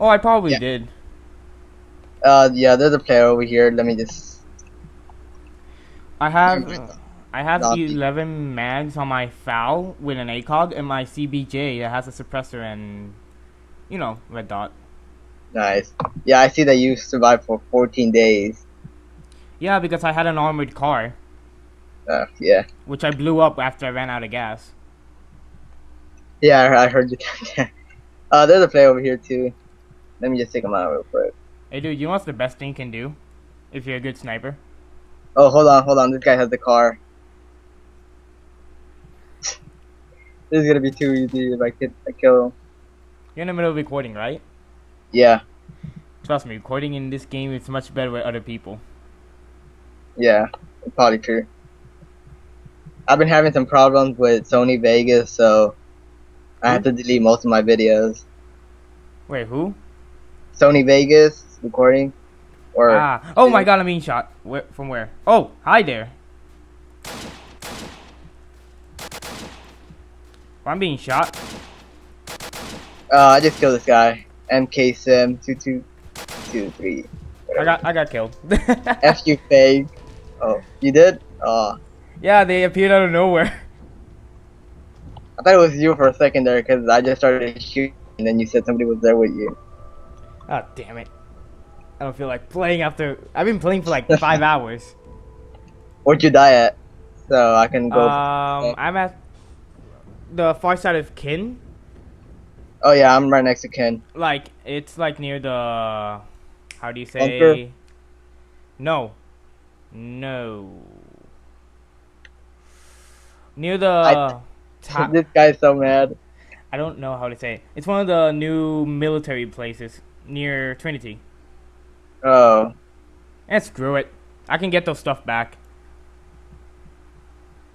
Oh, I probably Yeah. did. Uh, yeah, there's a player over here. Let me just. I have Remember I have Not the- 11 mags on my FAL with an ACOG and my CBJ that has a suppressor and you know red dot. Nice. Yeah, I see that you survived for 14 days. Yeah, because I had an armored car Uh, yeah. which I blew up after I ran out of gas. Yeah, I I heard you. uh, there's a player over here too. Let me just take him out real quick. Hey dude, you know what's the best thing you can do if you're a good sniper? Oh, hold on, hold on. This guy has the car. this is gonna be too easy if I could I kill him. You're in the middle of recording, right? Yeah, Trust me, recording in this game is much better with other people. yeah, probably true. I've been having some problems with Sony Vegas, so I have to delete most of my videos. Wait, who? Sony Vegas recording, or Ah, oh my god, I'm being shot. Where, from where? Oh, hi there. I'm being shot. uh, I just killed this guy. MK Sim two two two three. I got, I got killed. F you fake. Oh, you did? Oh, yeah, they appeared out of nowhere. I thought it was you for a second there because I just started shooting and then you said somebody was there with you. Ah, damn it. I don't feel like playing after. I've been playing for like five hours. Where'd you die at? So I can go. Um, I'm at the far side of Kin. oh yeah, I'm right next to Kin. Like, it's like near the. How do you say? Bunker? No. No. Near the. Ta- this guy's so mad. I don't know how to say it. It's one of the new military places near Trinity. Oh, And screw it. I can get those stuff back.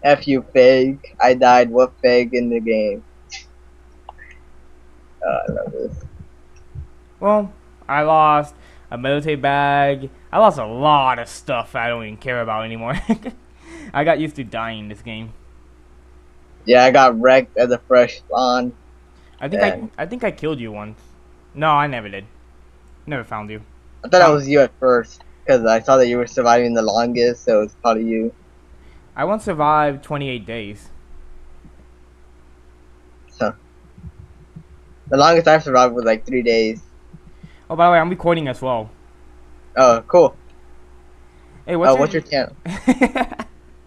F you fake. I died. What fake in the game? Oh, I love this. Well, I lost a military bag. I lost a lot of stuff I don't even care about anymore. I got used to dying this game. Yeah, I got wrecked as a fresh spawn. I think Dang. I I think I killed you once. No, I never did. Never found you. I thought that was you at first because I saw that you were surviving the longest, so it's probably you. I once survived 28 days. So the longest I've survived was like three days. Oh, by the way, I'm recording as well. Oh, cool. Hey, what's oh, what's your channel?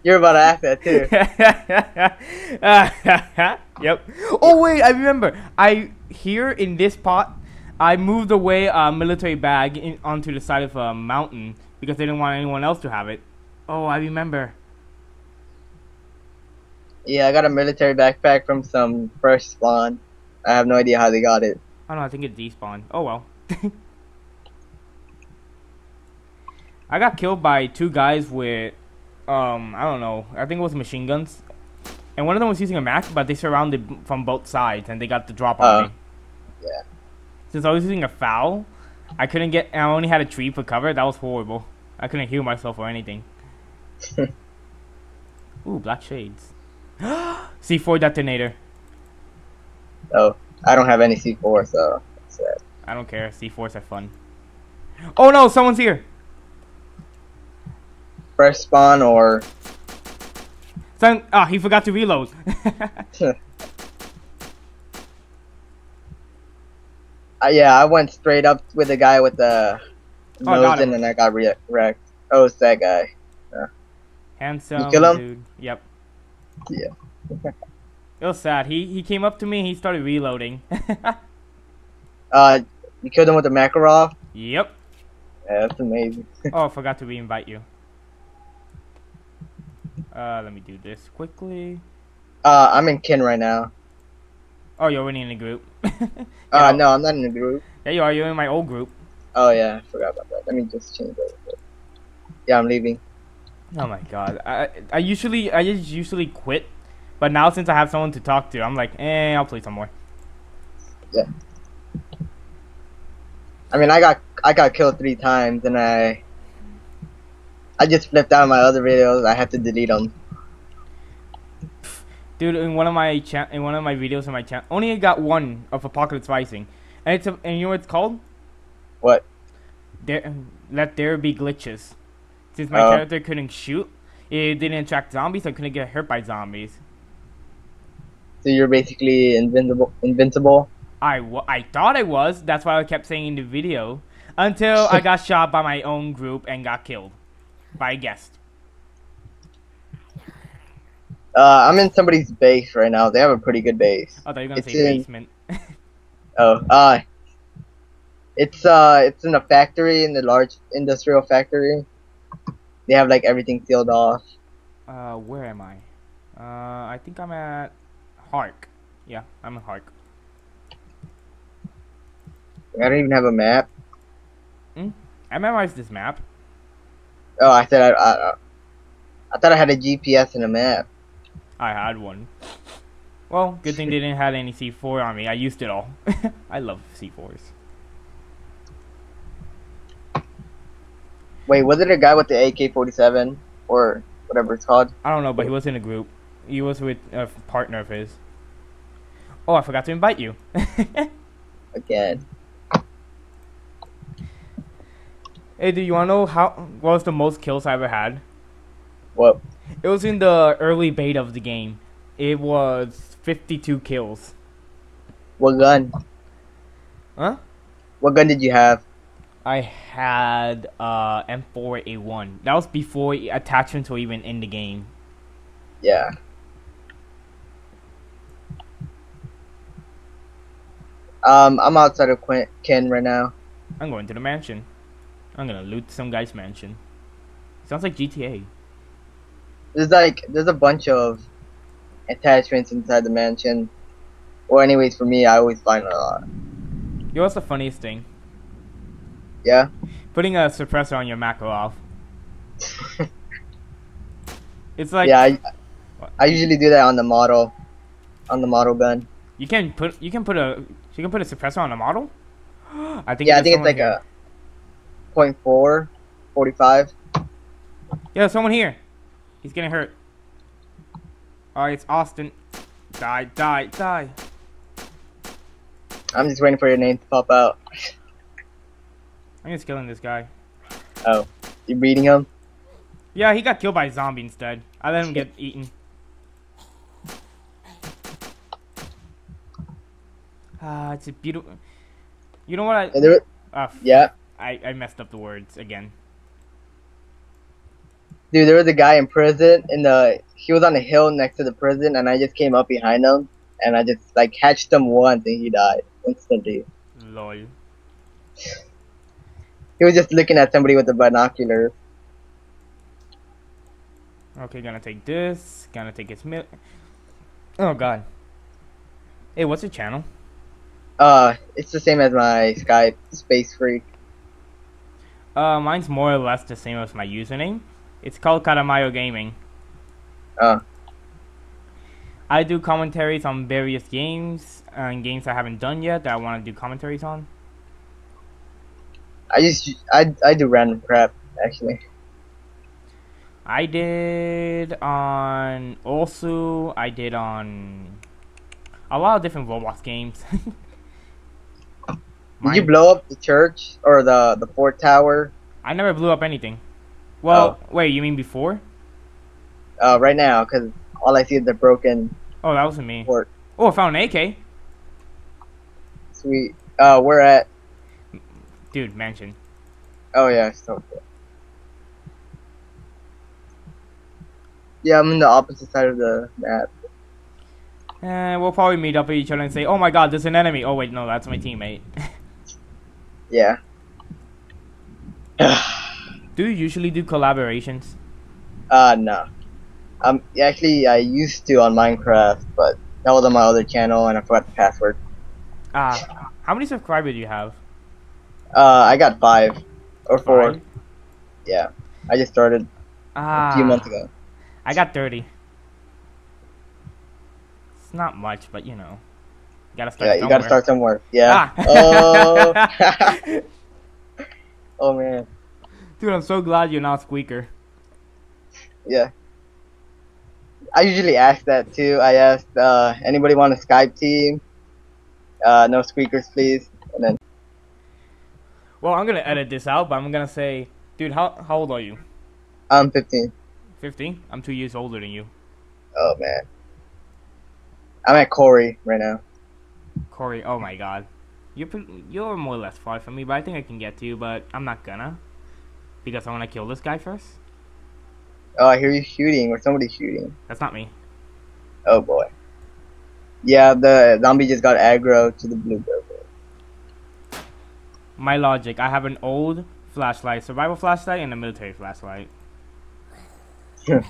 You're about to ask that too. yep. Oh wait, I remember. I here in this pot, I moved away a military bag in, onto the side of a mountain because they didn't want anyone else to have it. Oh, I remember. Yeah, I got a military backpack from some fresh spawn. I have no idea how they got it. Oh no, I think it despawned. Oh well. I got killed by two guys with, um, I don't know. I think it was machine guns, and one of them was using a Mac, but they surrounded from both sides, and they got the drop on Oh, me. yeah. Since I was using a FAL, I couldn't get. I only had a tree for cover. That was horrible. I couldn't heal myself or anything. Ooh, black shades. C4 detonator. Oh, I don't have any C4, so. I don't care. C4s are fun. Oh no, someone's here. Fresh spawn or Son, ah, he forgot to reload. Uh, yeah, I went straight up with the guy with the Oh, nose in and I got re- wrecked. Oh, it's that guy. Yeah. Handsome you kill him? dude. Yep. Yeah. It was sad. He he came up to me. He started reloading. Uh, you killed him with the Makarov? yep. Yeah, that's amazing. Oh, I forgot to re-invite you. Uh, let me do this quickly. Uh, I'm in kin right now. Oh, you're already in the group. Uh, no, I'm not in the group. Yeah, you are. You're in my old group. Oh, yeah, I forgot about that. Let me just change that. Yeah, I'm leaving. Oh my god. I I usually I just usually quit, but now since I have someone to talk to, I'm like, eh, I'll play some more. Yeah. I mean, I got I got killed three times, and I I just flipped out my other videos. I had to delete them. Dude, in one of my cha- in one of my videos on my channel, only got one of Apocalypse Rising, and it's a, and you know what it's called? What? There, let there be glitches. Since my Oh. character couldn't shoot, it didn't attract zombies, so I couldn't get hurt by zombies. So you're basically invincible. Invincible. I, I thought I was. That's why I kept saying in the video. Until I got shot by my own group and got killed by a guest. Uh, I'm in somebody's base right now. They have a pretty good base. I thought you were gonna It's say in- basement. Oh, uh, it's uh, it's in a factory, in the large industrial factory. They have like everything sealed off. uh, where am I? Uh, I think I'm at Hark. Yeah, I'm at Hark. I don't even have a map. I memorized this map. Oh, I said I, I, I thought I had a GPS and a map. I had one. Well, good thing they didn't have any C4 on me. I used it all. I love C4s. Wait, was it a guy with the AK-47 or whatever it's called? I don't know, but he was in a group. He was with a partner of his. Oh, I forgot to invite you. Again. hey, do you wanna know how what was the most kills I ever had? What? It was in the early beta of the game. It was 52 kills. What gun? Huh? What gun did you have? I had uh M4A1. That was before attachments were even in the game. Yeah. Um, I'm outside of Quin- Kin right now. I'm going to the mansion. I'm gonna loot some guy's mansion. Sounds like GTA. There's like there's a bunch of attachments inside the mansion. Or anyways, for me, I always find a lot. You know what's the funniest thing? Yeah. Putting a suppressor on your Makarov. It's like yeah, I, I usually do that on the model, on the model gun. you can put you can put a you can put a suppressor on a model. I think Yeah, I think it's like here. a point four, forty five. Yeah, someone here. He's getting hurt. Alright, it's Austin. Die, die, die. I'm just waiting for your name to pop out. I'm just killing this guy. Oh, you beating him? Yeah, he got killed by a zombie instead. I let him get eaten. Ah, it's a beautiful. You know what I? Uh, yeah, I I messed up the words again. Dude, there was a guy in prison, in the he was on a hill next to the prison, and I just came up behind him, and I just like catched him once, and he died instantly. Lol. He was just looking at somebody with the binocular. Okay, gonna take this. Gonna take his milk. Oh god. Hey, what's your channel? Uh, it's the same as my Skype, Space Phreek. Uh, mine's more or less the same as my username. It's called Katamayo Gaming. Uh, I do commentaries on various games and games I haven't done yet that I want to do commentaries on. I just I I do random crap actually. I did on also I did on a lot of different Roblox games. Did you blow up the church or the the fort tower? I never blew up anything. Well, wait, you mean before? Uh, right now, because all I see is the broken Oh, that wasn't me. fort. Oh, I found an AK. Sweet. Uh, we're at. Dude, mansion. Oh yeah, so. Yeah, I'm in the opposite side of the map. Eh, we'll probably meet up with each other and say, "Oh my God, there's an enemy." Oh wait, no, that's my teammate. Yeah. do you usually do collaborations? uh, no. Um, actually, I used to on Minecraft, but that was on my other channel, and I forgot the password. Ah, how many subscribers do you have? Uh, I got five or four. Five? Yeah, I just started Ah, a few months ago. I got 30. It's not much, but you know. Gotta start Yeah, you gotta start somewhere. Yeah. Ah. Oh. oh man. Dude, I'm so glad you're not Squeaker. Yeah. I usually ask that too. I asked, uh, anybody want a Skype team? Uh, no squeakers, please. And then, Well, I'm gonna edit this out, but I'm gonna say, dude, how how old are you? I'm 15. 15? I'm two years older than you. Oh man. I'm at Corey right now. Corey, oh my god. You're, you're more or less far from me, but I think I can get to you, but I'm not gonna. Because I wanna kill this guy first. Oh, I hear you shooting or somebody shooting. That's not me. Oh boy. Yeah, the zombie just got aggro to the blue building. My logic, I have an old flashlight, survival flashlight, and a military flashlight.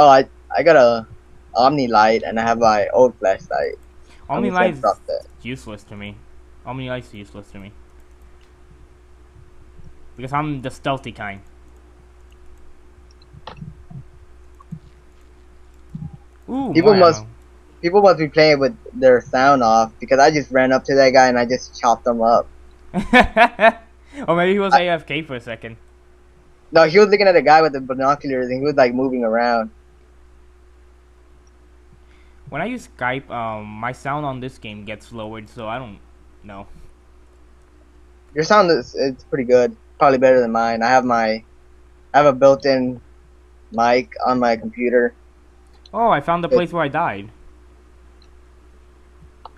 Oh, I I got a Omni light and I have my old flashlight. Omni light's useless to me. Omni light's useless to me. Because I'm the stealthy kind. Ooh, People more must- People must be playing with their sound off because I just ran up to that guy and I just chopped him up. or maybe he was AFK for a second. No, he was looking at a guy with the binoculars and he was like moving around. When I use Skype, um, my sound on this game gets lowered, so I don't know. Your sound is it's pretty good. Probably better than mine. I have my I have a built-in mic on my computer. Oh, I found the place where I died.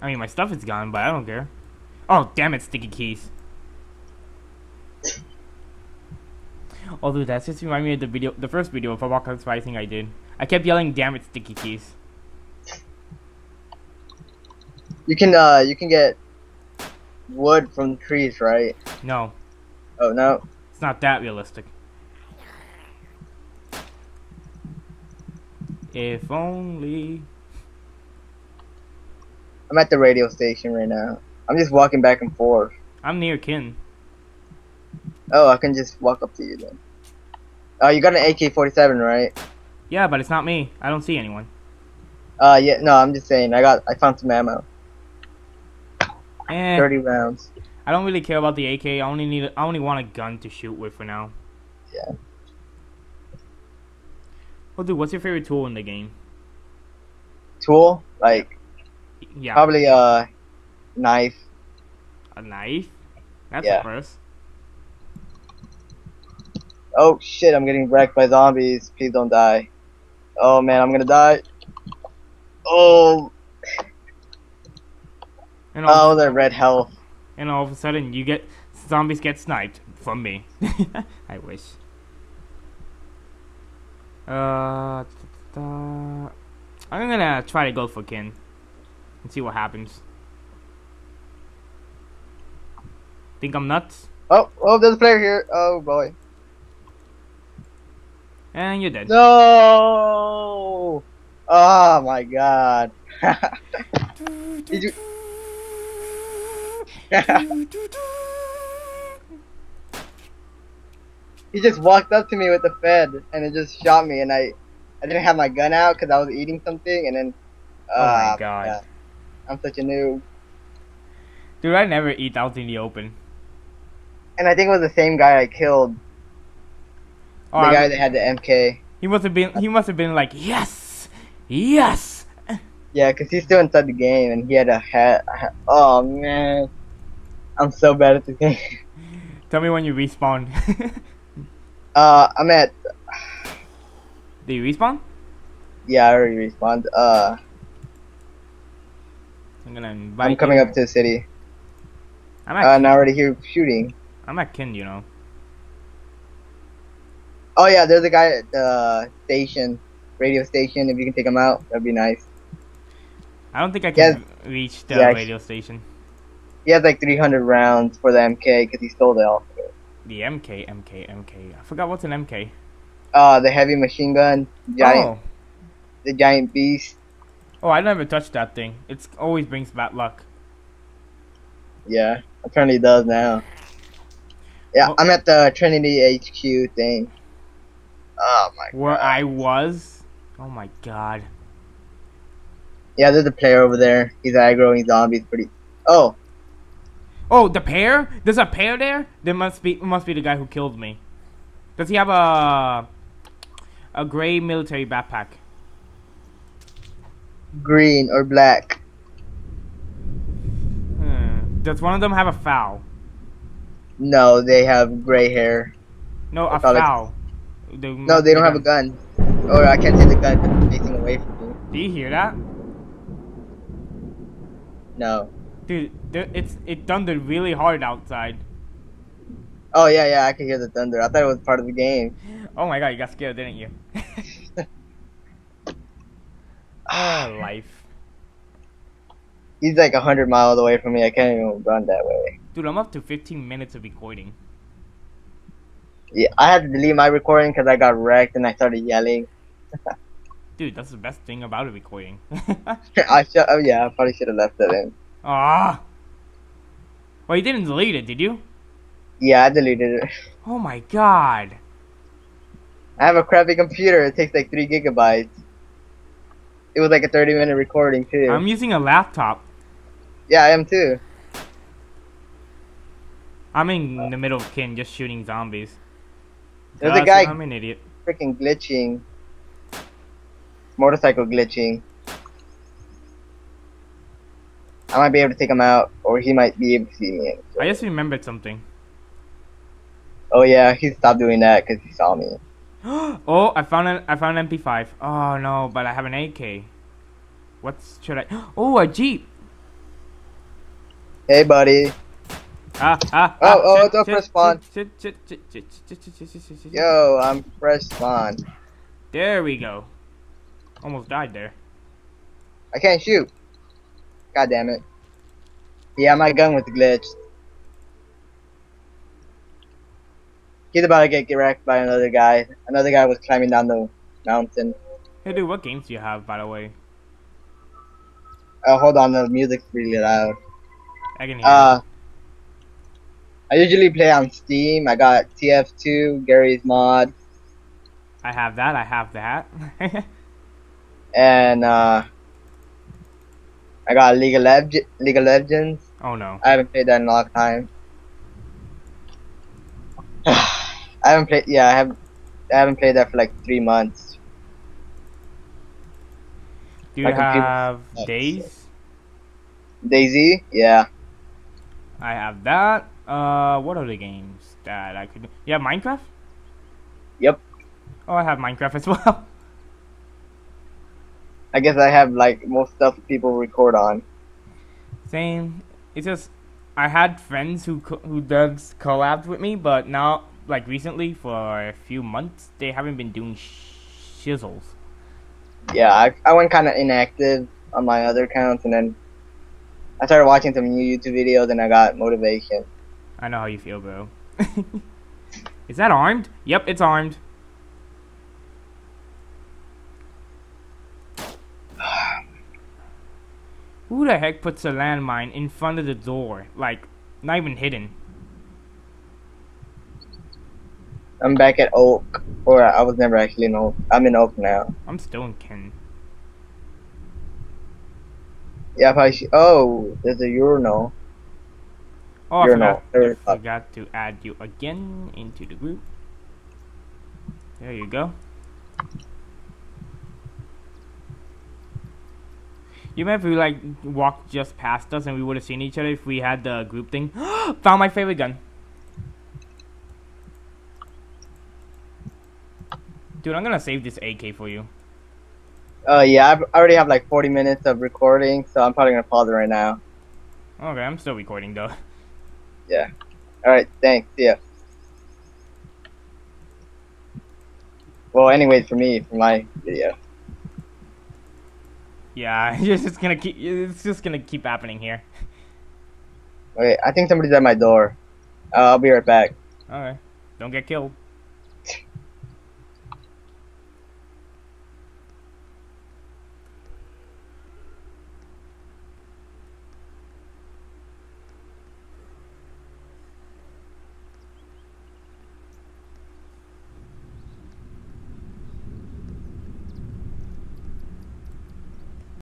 I mean, my stuff is gone, but I don't care. Oh, damn it, sticky keys. Oh, dude, that just reminded me of the video, the first video of Apocalypse Rising I did. I kept yelling, "Damn it, sticky keys!" You can uh you can get wood from trees, right? No, Oh no. it's not that realistic. If only. I'm at the radio station right now. I'm just walking back and forth. I'm near kin. Oh, I can just walk up to you then. Oh, you got an AK-47, right? Yeah, but it's not me. I don't see anyone. Uh, yeah. No, I'm just saying. I got. I found some ammo. Eh, 30 rounds. I don't really care about the AK. I only need. I only want a gun to shoot with for now. Yeah. Oh, dude, what's your favorite tool in the game? Tool, like Yeah, probably a knife. a knife. That's Yeah. a first. Oh shit! I'm getting wrecked by zombies. Please don't die. Oh man, I'm gonna die. Oh, And all, oh, the red health. And all of a sudden, you get zombies get sniped from me. I wish. Uh, I'm gonna try to go for kin and see what happens. Think I'm nuts? Oh, oh, there's a player here. Oh boy. And you're dead. No. Oh my god. Did you? He just walked up to me with the Fed and it just shot me, and I, I didn't have my gun out because I was eating something, and then. Oh my ah, God. yeah. I'm such a noob. Dude, I never eat out in the open. And I think it was the same guy I killed. Oh, the I- guy that had the MK. he must have been. He must have been like, yes, yes. Yeah, because he's still inside the game and he had a hat- Oh man. I'm so bad at the game. Tell me when you respawn. Uh, I'm at. Do you respawn? Yeah, I already respawned. Uh, I'm gonna invite. I'm coming you. up to the city. I'm at. Uh, already hear shooting. I'm at kin, you know. Oh yeah, there's a guy at the station, radio station. If you can take him out, that'd be nice. I don't think I can Yes. reach the radio station. He has like 300 rounds for the MK because he stole the all. The MK, MK, MK. I forgot what's an MK. Uh, the heavy machine gun, giant, Oh. the giant beast. Oh, I never touched that thing. It always brings bad luck. Yeah, apparently it does now. Yeah, Oh. I'm at the Trinity HQ thing. Oh my Where god. I was. Oh my god. Yeah, there's a player over there. He's aggroing zombies pretty. Oh, Oh, the pair? There's a pair there? There must be must be the guy who killed me. Does he have a a gray military backpack? green or black. Hmm. Does one of them have a FAL? No, they have gray hair. No, a I thought it- FAL. The- No, they don't have a gun. Or I can't see the gun facing away from me. Do you hear that? No. Dude, it's it thundered really hard outside. Oh yeah, yeah, I can hear the thunder. I thought it was part of the game. Oh my god, you got scared, didn't you? oh, life. He's like a hundred miles away from me. I can't even run that way. Dude, I'm up to 15 minutes of recording. Yeah, I had to delete my recording because I got wrecked and I started yelling. Dude, that's the best thing about a recording. I should. Oh yeah, I probably should have left that in. Ah. Well, you didn't delete it, did you? Yeah, I deleted it. Oh my god. I have a crappy computer. It takes like three gigabytes. It was like a thirty minute recording too. I'm using a laptop. yeah, I am too. I'm in the middle of kin just shooting zombies. There's a God, guy- I'm an idiot. Freaking glitching. Motorcycle glitching. I might be able to take him out, or he might be able to see me. I just remembered something. Oh yeah, he stopped doing that because he saw me. oh, I found an I found an MP5. Oh no, but I have an AK. What should I? Oh, a jeep. Hey, buddy. Ah, ah, oh, ah, oh, it's a fresh spawn. Yo, I'm fresh spawn. There we go. Almost died there. I can't shoot. God damn it. Yeah, my gun was glitched. He's about to get wrecked by another guy. Another guy was climbing down the mountain. Hey, dude, what games do you have, by the way? Oh, hold on, the music's really loud. I can hear. Uh, I usually play on Steam. I got TF2, Garry's Mod. I have that. I have that. and uh, I got League of, Leg- League of Legends. oh no. I haven't played that in a long time. I haven't played. Yeah, I have. I haven't played that for like three months. Do you computer have. Days? Daisy, yeah. I have that. Uh, what other games that I could? You have Minecraft? Yep. Oh, I have Minecraft as well. I guess I have like most stuff people record on. Same. It's just I had friends who co- who does collabs with me, but now like recently for a few months they haven't been doing sh- shizzles. Yeah, I, I went kind of inactive on my other accounts, and then I started watching some new YouTube videos, and I got motivation. I know how you feel, bro. Is that armed? Yep, it's armed. Who the heck puts a landmine in front of the door? Like, not even hidden. I'm back at Oak, or I was never actually in Oak. I'm in Oak now. I'm still in Kin. Yeah, I. Oh, there's a urinal. Oh, I forgot, I forgot to add you again into the group. There you go. You remember if we like walked just past us and we would have seen each other if we had the group thing? Found my favorite gun. Dude, I'm gonna save this AK for you. Uh, yeah, I already have like 40 minutes of recording, so I'm probably gonna pause it right now. Okay, I'm still recording though. Yeah. All right, thanks. See ya. Well, anyways, for me, for my video. Yeah, it's just gonna keep. It's just gonna keep happening here. Okay, I think somebody's at my door. Uh, I'll be right back. All right, don't get killed.